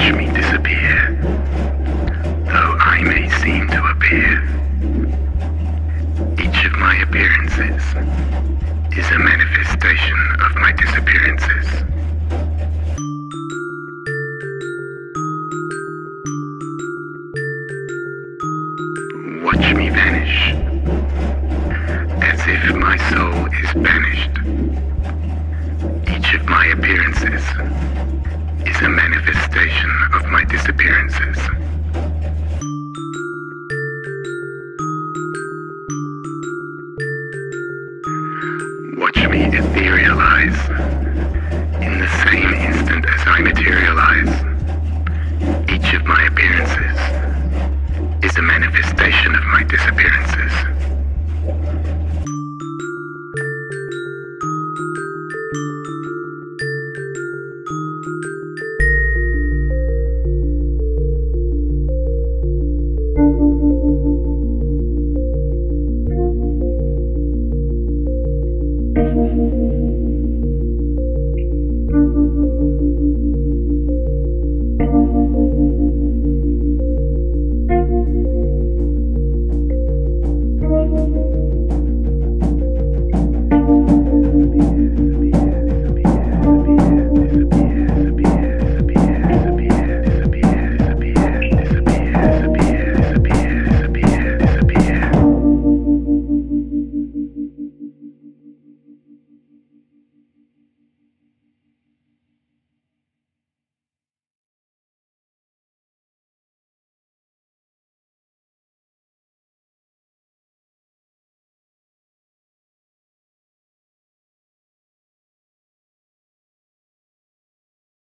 Watch me disappear, though I may seem to appear. Each of my appearances is a manifestation of my disappearances. Watch me vanish, as if my soul is banished. Each of my appearances disappearances. Watch me etherealize